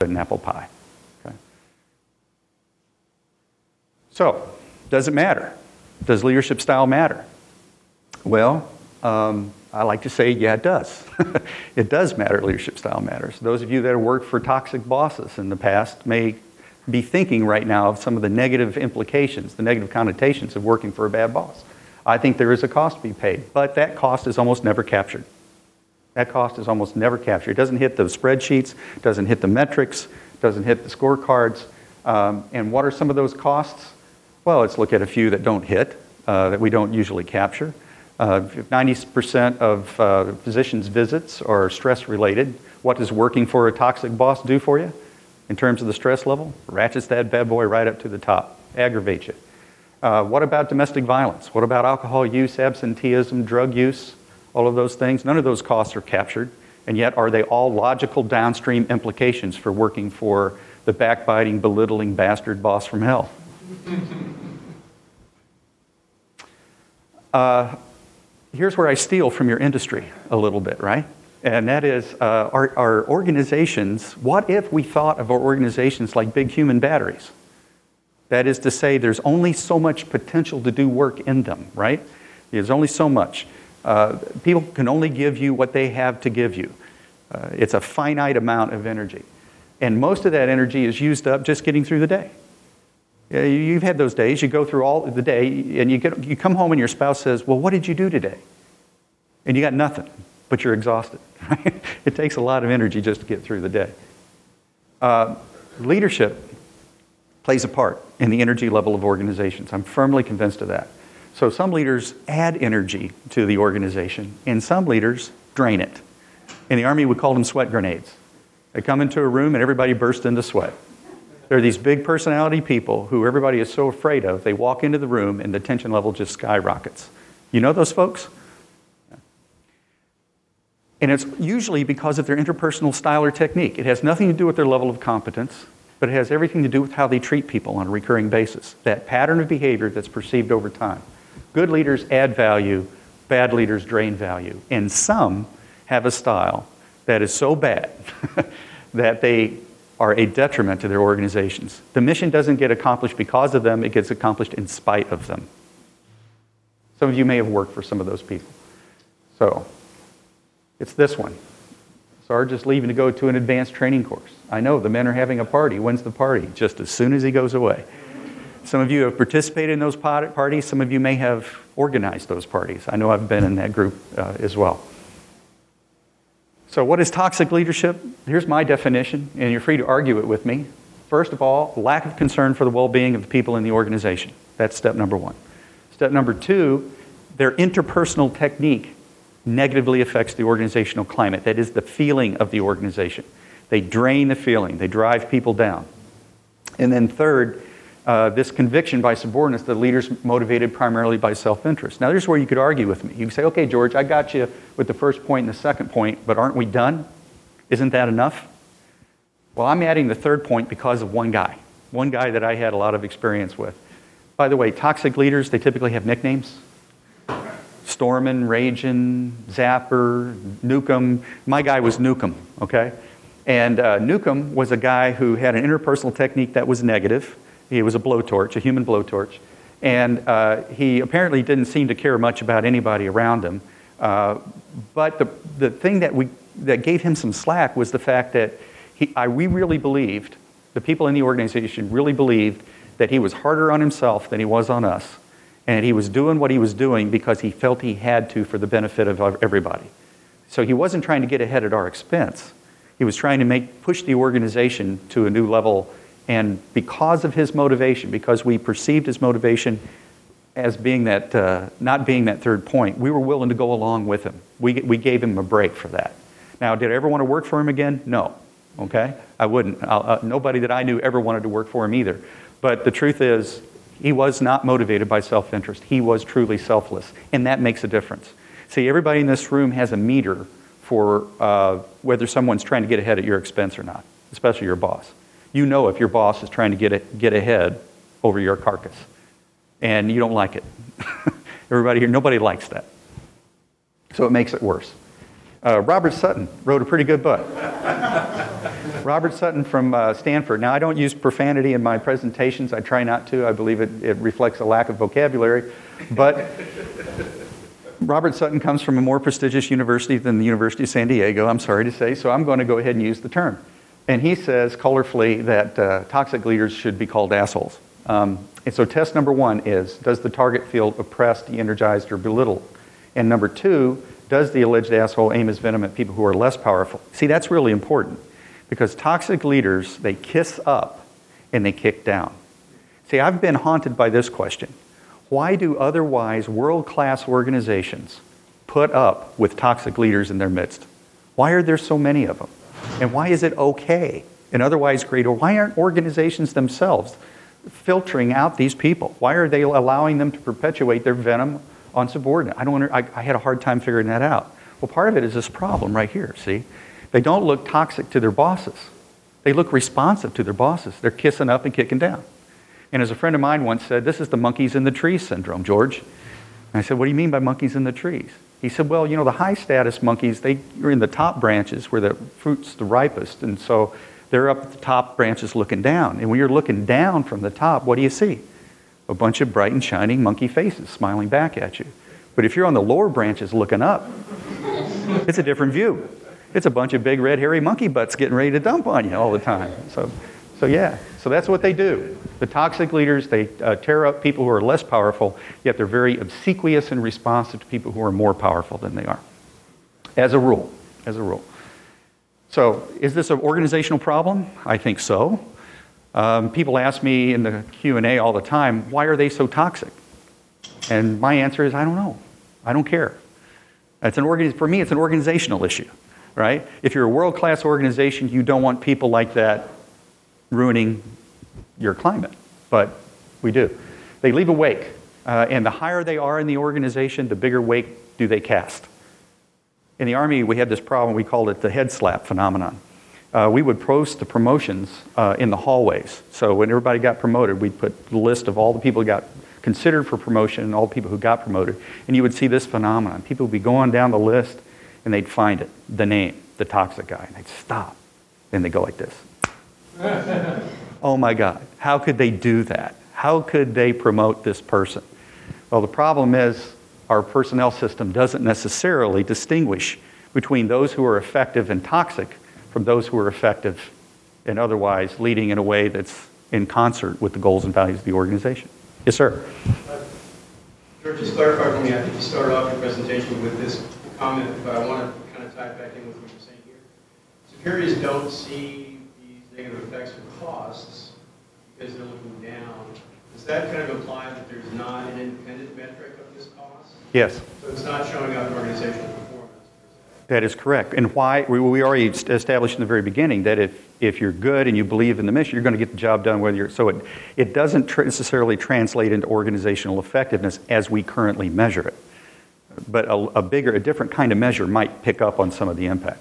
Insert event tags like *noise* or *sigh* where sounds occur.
an apple pie. Okay? So, does it matter? Does leadership style matter? Well, um, I like to say, yeah, it does. *laughs* it does matter, leadership style matters. Those of you that have worked for toxic bosses in the past may be thinking right now of some of the negative implications, the negative connotations of working for a bad boss. I think there is a cost to be paid, but that cost is almost never captured. That cost is almost never captured. It doesn't hit the spreadsheets, doesn't hit the metrics, doesn't hit the scorecards. Um, and what are some of those costs? Well, let's look at a few that don't hit, uh, that we don't usually capture. Uh, 90% of uh, physicians' visits are stress related. What does working for a toxic boss do for you in terms of the stress level? Ratchets that bad boy right up to the top, aggravates you. Uh, what about domestic violence? What about alcohol use, absenteeism, drug use? All of those things? None of those costs are captured, and yet are they all logical downstream implications for working for the backbiting, belittling bastard boss from hell? *laughs* Uh, here's where I steal from your industry a little bit, right? And that is uh, our, our organizations. What if we thought of our organizations like big human batteries? That is to say, there's only so much potential to do work in them, right? There's only so much. Uh, people can only give you what they have to give you. Uh, it's a finite amount of energy. And most of that energy is used up just getting through the day. You've had those days, you go through all the day, and you, get, you come home and your spouse says, Well, what did you do today? And you got nothing, but you're exhausted. *laughs* Right? It takes a lot of energy just to get through the day. Uh, leadership plays a part in the energy level of organizations. I'm firmly convinced of that. So some leaders add energy to the organization, and some leaders drain it. In the Army, we call them sweat grenades. They come into a room and everybody bursts into sweat. There are these big personality people who everybody is so afraid of. They walk into the room and the tension level just skyrockets. You know those folks? And it's usually because of their interpersonal style or technique. It has nothing to do with their level of competence, but it has everything to do with how they treat people on a recurring basis. That pattern of behavior that's perceived over time. Good leaders add value, bad leaders drain value. And some have a style that is so bad *laughs* that they are a detriment to their organizations. The mission doesn't get accomplished because of them, it gets accomplished in spite of them. Some of you may have worked for some of those people. So, it's this one. Sarge is leaving to go to an advanced training course. I know the men are having a party. When's the party? Just as soon as he goes away. Some of you have participated in those parties. Some of you may have organized those parties. I know I've been in that group uh, as well. So, what is toxic leadership? Here's my definition, and you're free to argue it with me. First of all, lack of concern for the well being of the people in the organization. That's step number one. Step number two, their interpersonal technique negatively affects the organizational climate. That is the feeling of the organization. They drain the feeling, they drive people down. And then, third, uh, this conviction by subordinates that leaders motivated primarily by self-interest. Now, here's where you could argue with me. You can say, okay, George, I got you with the first point and the second point, but aren't we done? Isn't that enough? Well, I'm adding the third point because of one guy, one guy that I had a lot of experience with. By the way, toxic leaders, they typically have nicknames. Stormin, Ragin, Zapper, Nukem. My guy was Nukem, okay? And uh, Nukem was a guy who had an interpersonal technique that was negative he was a blowtorch, a human blowtorch. And uh, he apparently didn't seem to care much about anybody around him. Uh, but the, the thing that, we, that gave him some slack was the fact that he, I, we really believed, the people in the organization really believed, that he was harder on himself than he was on us. And he was doing what he was doing because he felt he had to for the benefit of everybody. So he wasn't trying to get ahead at our expense. He was trying to make, push the organization to a new level and because of his motivation, because we perceived his motivation as being that, uh, not being that third point, we were willing to go along with him. We, we gave him a break for that. Now, did I ever want to work for him again? No. Okay? I wouldn't. Uh, nobody that I knew ever wanted to work for him either. But the truth is, he was not motivated by self interest. He was truly selfless. And that makes a difference. See, everybody in this room has a meter for uh, whether someone's trying to get ahead at your expense or not, especially your boss you know if your boss is trying to get, it, get ahead over your carcass and you don't like it. *laughs* Everybody here, nobody likes that. So it makes it worse. Uh, Robert Sutton wrote a pretty good book. *laughs* Robert Sutton from uh, Stanford. Now, I don't use profanity in my presentations. I try not to. I believe it, it reflects a lack of vocabulary. But *laughs* Robert Sutton comes from a more prestigious university than the University of San Diego, I'm sorry to say, so I'm going to go ahead and use the term. And he says colorfully that uh, toxic leaders should be called assholes. Um, and so, test number one is Does the target feel oppressed, de energized, or belittled? And number two, does the alleged asshole aim his venom at people who are less powerful? See, that's really important because toxic leaders, they kiss up and they kick down. See, I've been haunted by this question Why do otherwise world class organizations put up with toxic leaders in their midst? Why are there so many of them? And why is it okay and otherwise great? Or why aren't organizations themselves filtering out these people? Why are they allowing them to perpetuate their venom on subordinate? I, don't, I, I had a hard time figuring that out. Well, part of it is this problem right here, see? They don't look toxic to their bosses. They look responsive to their bosses. They're kissing up and kicking down. And as a friend of mine once said, this is the monkeys in the trees syndrome, George. And I said, what do you mean by monkeys in the trees? He said, well, you know, the high status monkeys, they are in the top branches where the fruit's the ripest. And so they're up at the top branches looking down. And when you're looking down from the top, what do you see? A bunch of bright and shining monkey faces smiling back at you. But if you're on the lower branches looking up, *laughs* it's a different view. It's a bunch of big red hairy monkey butts getting ready to dump on you all the time. So, so yeah, so that's what they do. The toxic leaders, they uh, tear up people who are less powerful, yet they're very obsequious and responsive to people who are more powerful than they are. As a rule, as a rule. So, is this an organizational problem? I think so. Um, people ask me in the Q&A all the time, why are they so toxic? And my answer is, I don't know. I don't care. It's an organ- for me, it's an organizational issue, right? If you're a world-class organization, you don't want people like that ruining your climate. But we do. They leave a wake. Uh, and the higher they are in the organization, the bigger wake do they cast. In the Army, we had this problem, we called it the head slap phenomenon. Uh, we would post the promotions uh, in the hallways. So when everybody got promoted, we'd put the list of all the people who got considered for promotion and all the people who got promoted. And you would see this phenomenon. People would be going down the list and they'd find it, the name, the toxic guy, and they'd stop. And they'd go like this. *laughs* oh my God, how could they do that? How could they promote this person? Well, the problem is our personnel system doesn't necessarily distinguish between those who are effective and toxic from those who are effective and otherwise leading in a way that's in concert with the goals and values of the organization. Yes, sir. Uh, George, just clarify for me, I think you started off your presentation with this comment, but I want to kind of tie it back in with what you're saying here. Superiors don't see negative effects or costs because they're looking down. Does that kind of imply that there's not an independent metric of this cost? Yes. So it's not showing up in organizational performance? That is correct. And why, we, we already established in the very beginning that if, if you're good and you believe in the mission, you're going to get the job done whether you're, so it, it doesn't tr- necessarily translate into organizational effectiveness as we currently measure it. But a, a bigger, a different kind of measure might pick up on some of the impact.